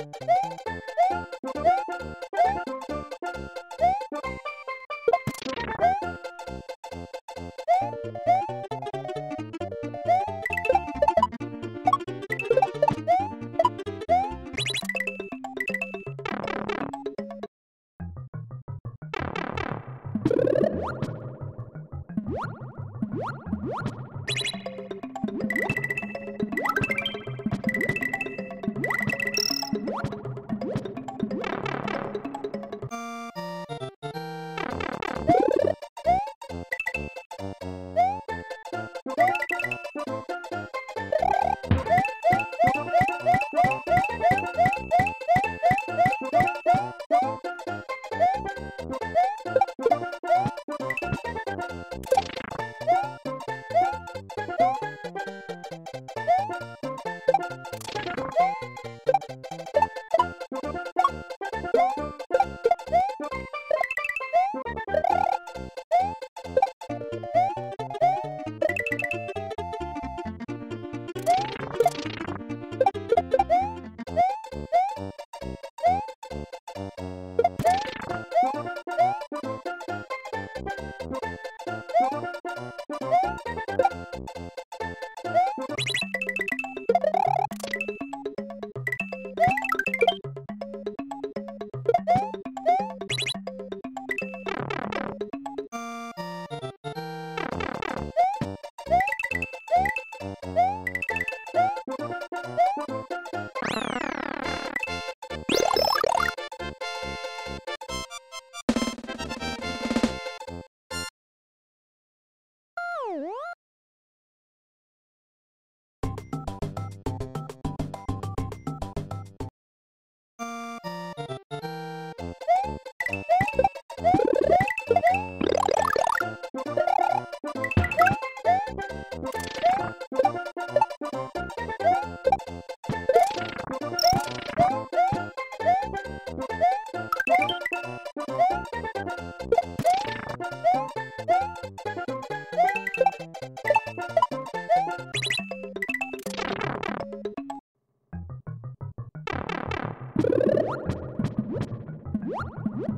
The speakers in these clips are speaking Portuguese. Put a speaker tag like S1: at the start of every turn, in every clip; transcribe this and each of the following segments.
S1: Thank you.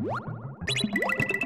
S1: What?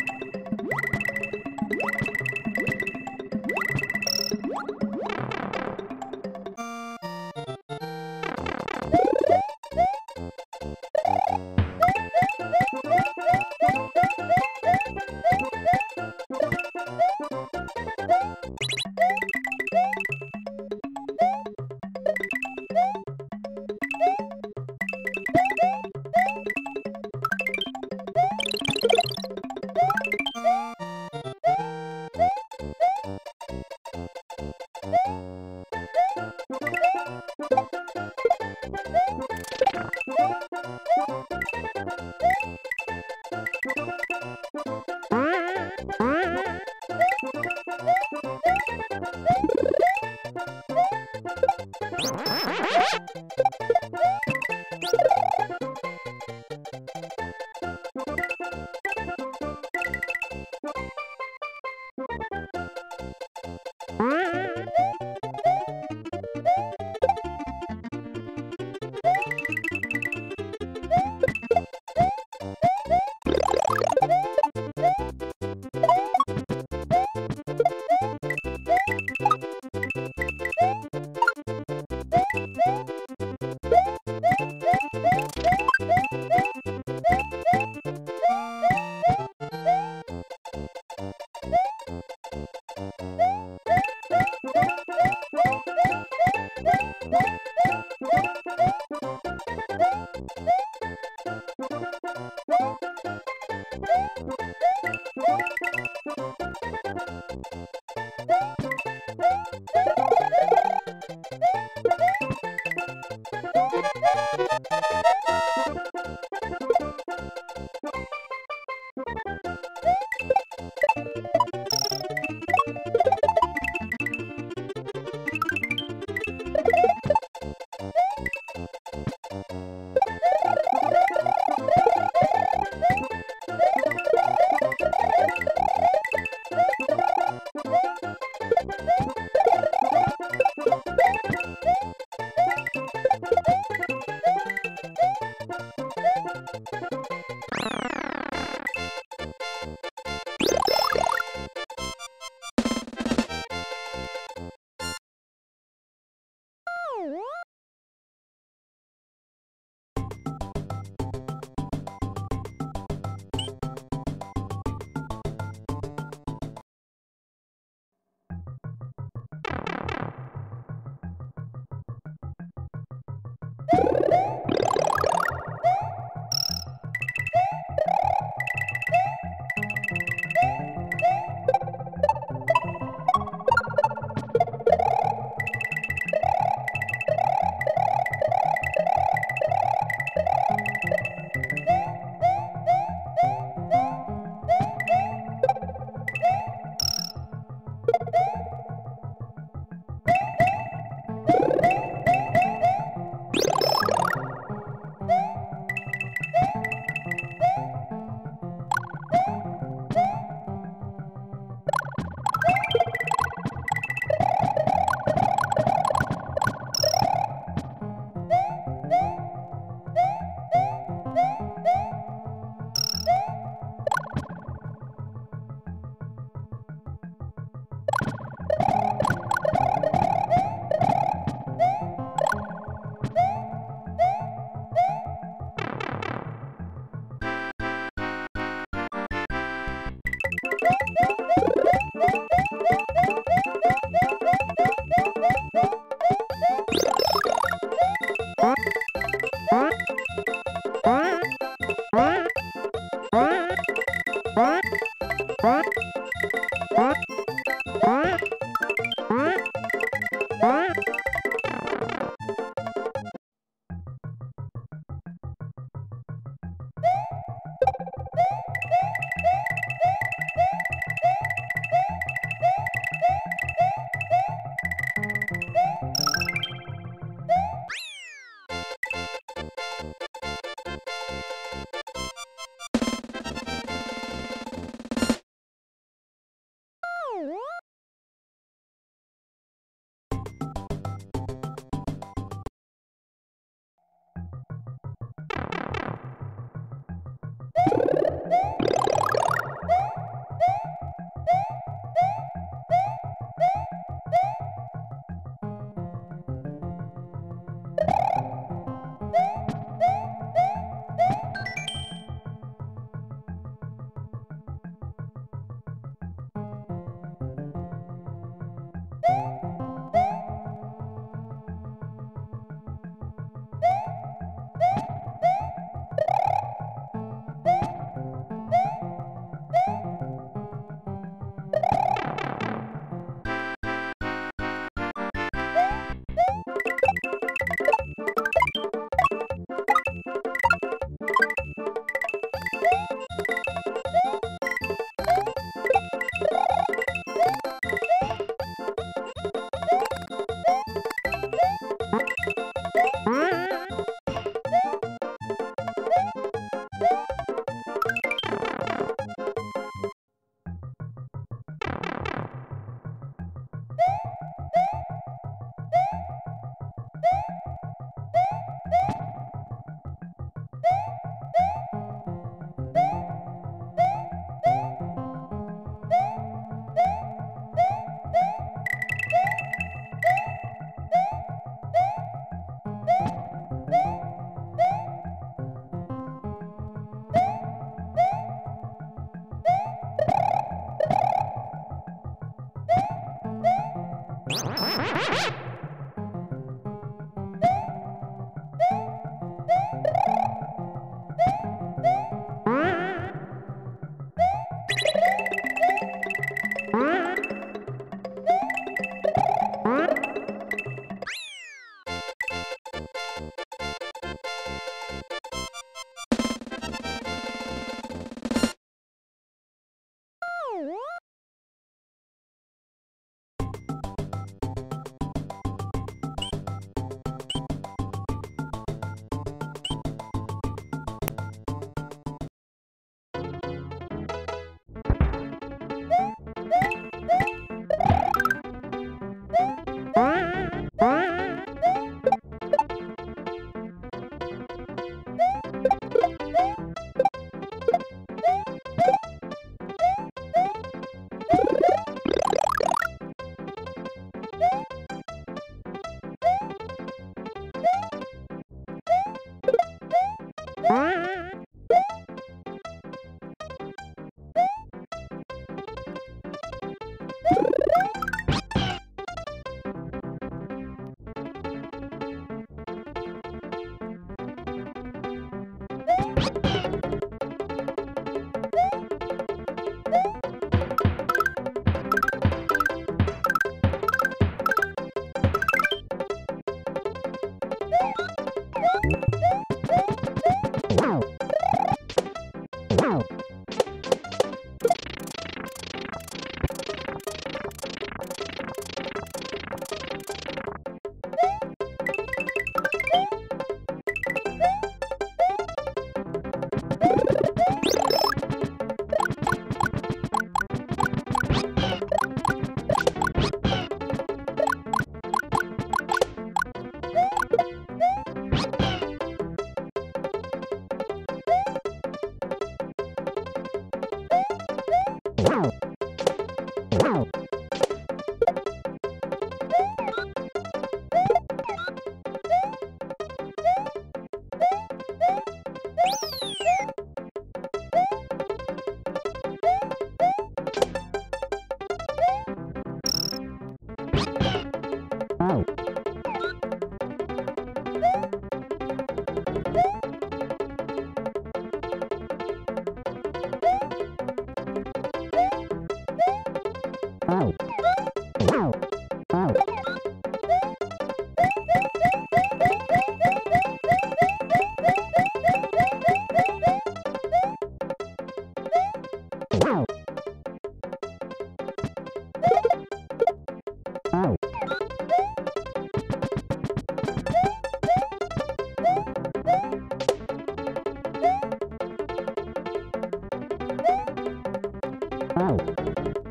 S2: Tchau.